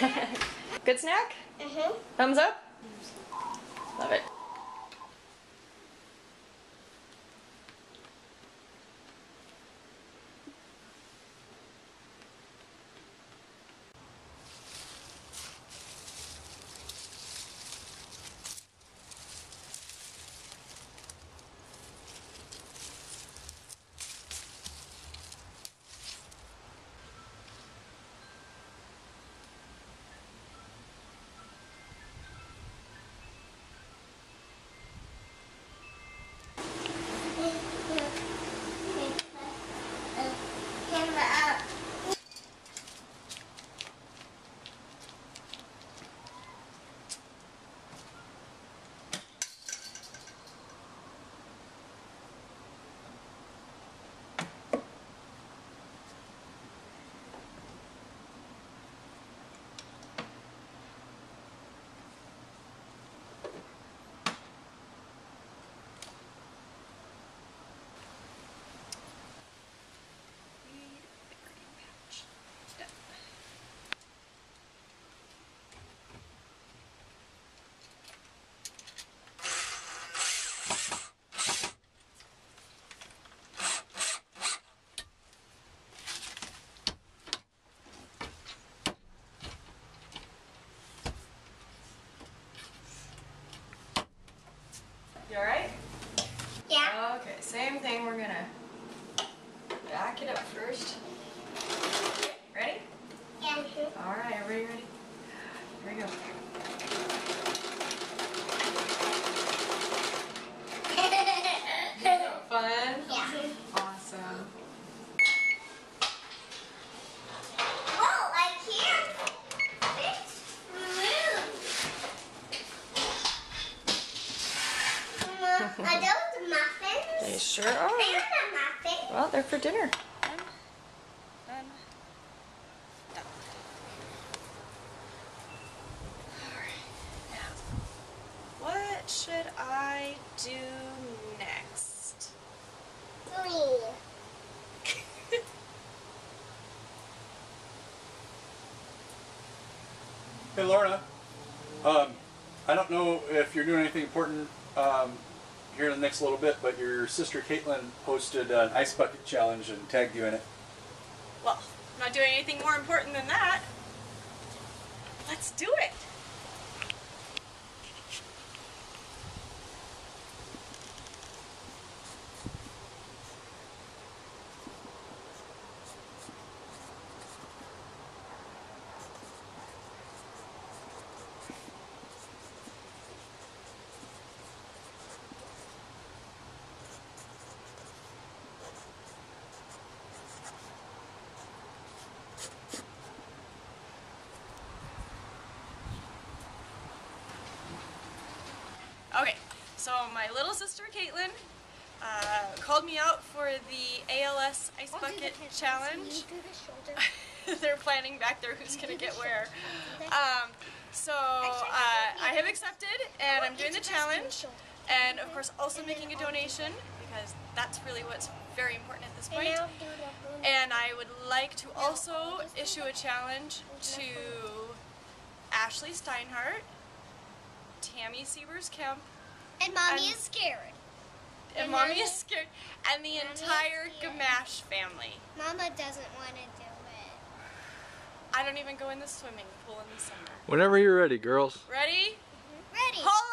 Good snack? Mm-hmm. Thumbs up? Love it. It up first. Ready? Yeah. mhm. Alright, everybody ready? Here we go. Fun? yeah. Awesome. Oh, I can't. It's move. Mama, Are those muffins? They sure They're are. not muffins. Well, they're for dinner. Hey Lorna, um, I don't know if you're doing anything important um, here in the next little bit, but your sister Caitlin posted an ice bucket challenge and tagged you in it. Well, I'm not doing anything more important than that. Let's do it. Okay, so my little sister Caitlin uh, called me out for the ALS Ice Bucket Challenge. They're planning back there who's gonna get where. Um, so uh, I have accepted, and I'm doing the challenge, and of course also making a donation because that's really what's very important at this point. And I would like to also issue a challenge to Ashley Steinhardt, Tammy Sievers Kemp, And mommy And- is scared. and And Mommy Mommy- is scared, and the entire Gamash family. Mama doesn't want to do it. I don't even go in the swimming pool in the summer. Whenever you're ready, girls. Ready? Mm-hmm. Ready? Hold